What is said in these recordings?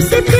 Você tem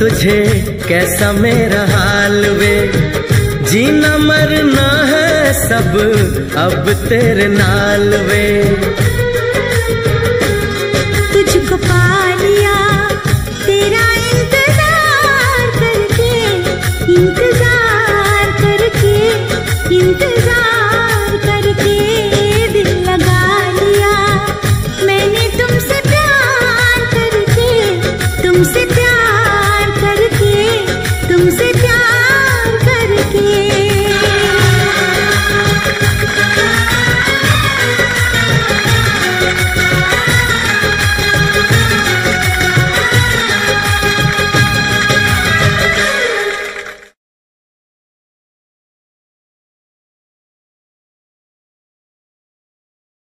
तुझे कैसा मेरा हाल वे? जीना मरना है सब, अब तेरे नाल वे। तुझको पा लिया तेरा इंतज़ार करके इंतज़ार करके इंतज़ार करके दिल लगा लिया। मैंने तुमसे प्यार करके, तुमसे